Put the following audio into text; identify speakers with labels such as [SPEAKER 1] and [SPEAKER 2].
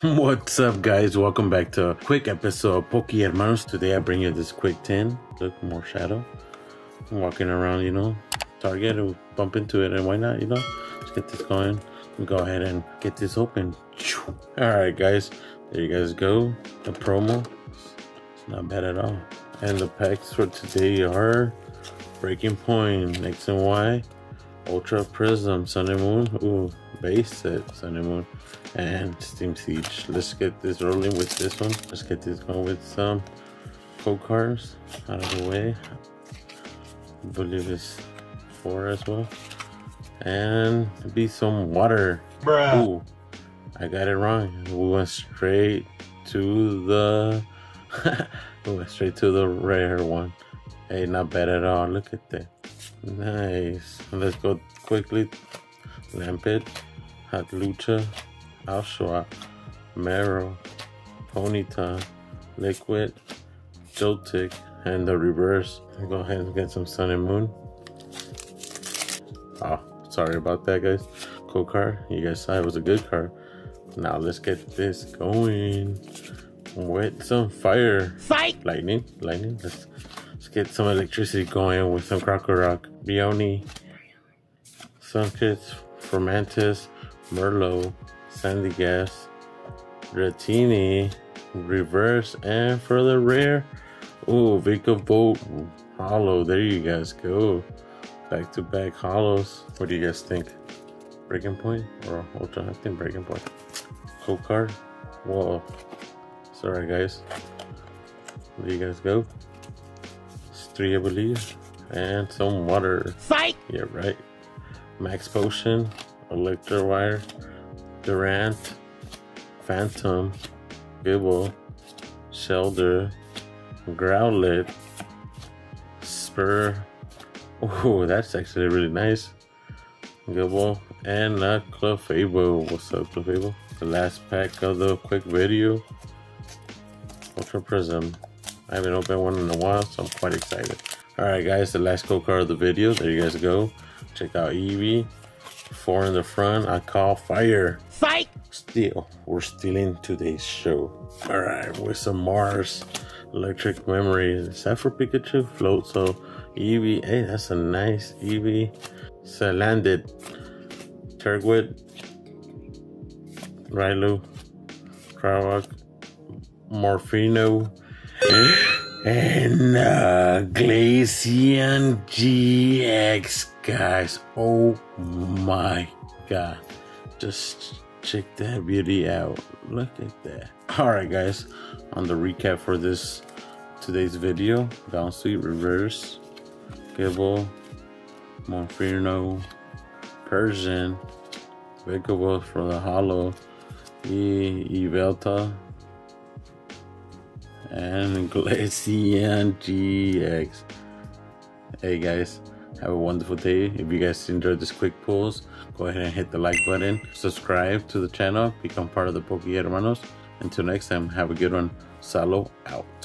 [SPEAKER 1] What's up, guys? Welcome back to a quick episode of Poke Hermanos. Today, I bring you this quick 10. Look, Marshadow. I'm walking around, you know, Target, and bump into it, and why not, you know? Let's get this going. We'll go ahead and get this open. All right, guys. There you guys go. The promo. It's not bad at all. And the packs for today are Breaking Point, X and Y, Ultra Prism, Sun and Moon. Ooh, base set, Sun and Moon and Steam Siege. Let's get this rolling with this one. Let's get this going with some code cards out of the way. I believe it's four as well. And be some water.
[SPEAKER 2] Bruh.
[SPEAKER 1] Ooh, I got it wrong. We went straight to the we went straight to the rare one. Hey, not bad at all. Look at that. Nice. Let's go quickly. Lampent, Hawlucha, Alshua, Marrow, Ponyta, Liquid, Joltik, and the reverse. I'll go ahead and get some Sun and Moon. Oh, sorry about that, guys. Cool card. You guys saw it was a good card. Now let's get this going with some fire.
[SPEAKER 2] Fight!
[SPEAKER 1] Lightning, lightning. Let's, let's get some electricity going with some Krokorok, Bioni, Sunkits, Fomantis, Merlot, Sandygast, Dratini, Reverse, and for the rare, ooh, Vika Bolt Holo. There you guys go. Back to back holos. What do you guys think? Breaking Point or Ultra? I think Breaking Point. Cool card. Whoa. Sorry, guys. There you guys go. It's three, I believe. And some water.
[SPEAKER 2] Fight!
[SPEAKER 1] Yeah, right. Max Potion, Electro-Wire, Durant, Phantom, Gible, Shellder, Growlithe, Spur. Oh, that's actually really nice. Gible, and uh, Clefable. What's up, Clefable? The last pack of the quick video. Ultra Prism. I haven't opened one in a while, so I'm quite excited. Alright guys, the last code card of the video. There you guys go. Check out Eevee. Four in the front. I call fire.
[SPEAKER 2] Fight!
[SPEAKER 1] Still, we're still in today's show. Alright, with some Mars electric memory. Is that for Pikachu? Float. So Eevee. Hey, that's a nice Eevee. Salandit. Turgid. Railu. Krawak. Morphino. Hmm? And uh, Glaceon GX, guys. Oh my god. Just check that beauty out. Look at that. Alright, guys. On the recap for this today's video Sweet Reverse, Gible, Monferno, Persian, Vikavolt for the Holo, E Evelta, and Glaceon GX. Hey guys, have a wonderful day. If you guys enjoyed this quick pulls, go ahead and hit the like button, subscribe to the channel, become part of the Poke Hermanos. Until next time, have a good one. Salo out.